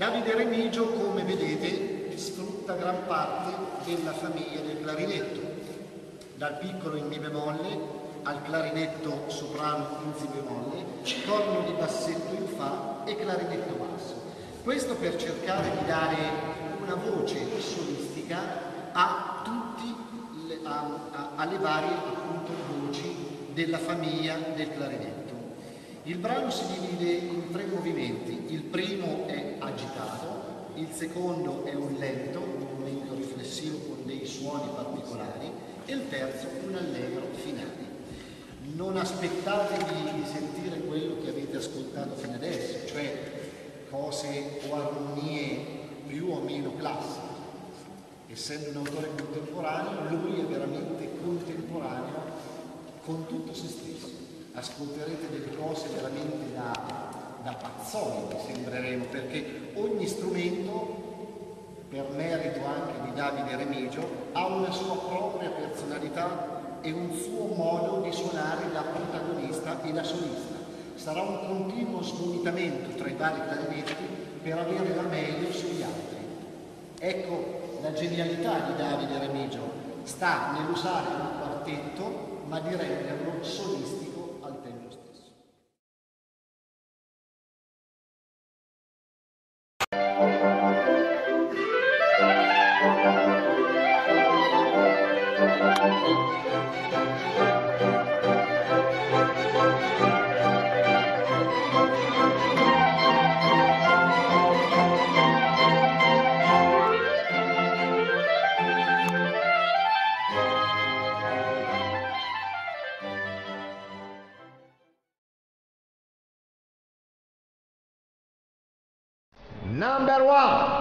Davide Remigio, come vedete, sfrutta gran parte della famiglia del clarinetto, dal piccolo in mi bemolle al clarinetto soprano in si bemolle, corno di bassetto in fa e clarinetto basso. Questo per cercare di dare una voce solistica a tutti le, a, a, alle varie appunto, voci della famiglia del clarinetto. Il brano si divide in tre movimenti, il primo è agitato, il secondo è un lento, un movimento riflessivo con dei suoni particolari e il terzo un allegro finale. Non aspettatevi di sentire quello che avete ascoltato fino adesso, cioè cose o armonie più o meno classiche. Essendo un autore contemporaneo, lui è veramente contemporaneo con tutto se stesso ascolterete delle cose veramente da, da pazzoni, mi sembreremo, perché ogni strumento, per merito anche di Davide Remigio, ha una sua propria personalità e un suo modo di suonare da protagonista e da solista. Sarà un continuo sgomitamento tra i vari clarinetti per avere la meglio sugli altri. Ecco la genialità di Davide Remigio, sta nell'usare un quartetto ma di renderlo solistico Number one.